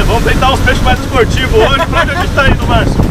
Vamos tentar uns peixes mais esportivos hoje. Pra onde a gente tá indo, Márcio?